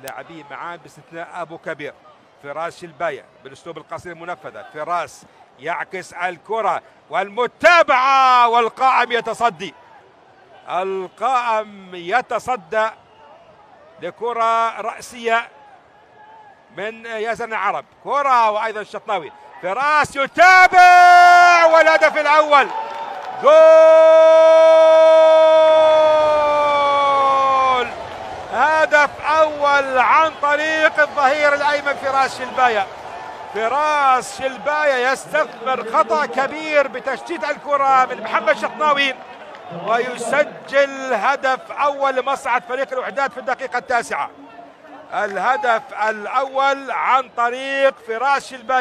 اللاعبين معان باستثناء أبو كبير. فراس شلبايه بالأسلوب القصير المنفذة. فراس يعكس الكرة والمتابعة والقائم يتصدي. القائم يتصدى لكرة رأسية من ياسر عرب كرة وأيضا الشطاوي فراس يتابع والهدف الأول. جول! هدف أول عن طريق الظهير الأيمن فراس شلبايه فراس شلبايه يستثمر خطأ كبير بتشتيت الكرة من محمد شطناوي ويسجل هدف أول لمصعد فريق الوحدات في الدقيقة التاسعة. الهدف الأول عن طريق فراس شلبايه